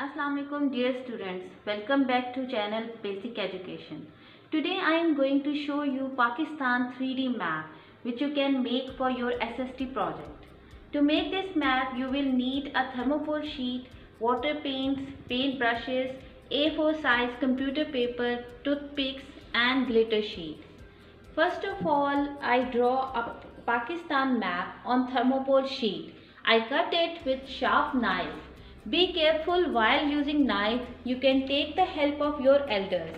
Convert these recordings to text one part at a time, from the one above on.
Assalamualaikum dear students. Welcome back to channel basic education. Today I am going to show you Pakistan 3D map which you can make for your SST project. To make this map you will need a thermoplastic sheet water paints paint brushes A4 size computer paper toothpicks and glitter sheet. First of all I draw a Pakistan map on thermopole sheet. I cut it with sharp knife be careful while using knife. You can take the help of your elders.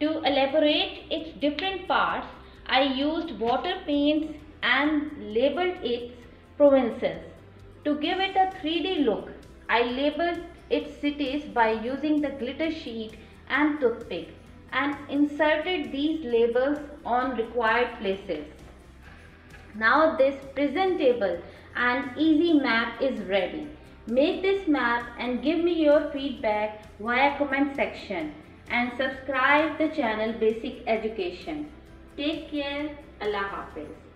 To elaborate its different parts, I used water paints and labeled its provinces. To give it a 3D look, I labeled its cities by using the glitter sheet and toothpick and inserted these labels on required places. Now this presentable and easy map is ready. Make this map and give me your feedback via comment section and subscribe the channel Basic Education. Take care. Allah Hafiz.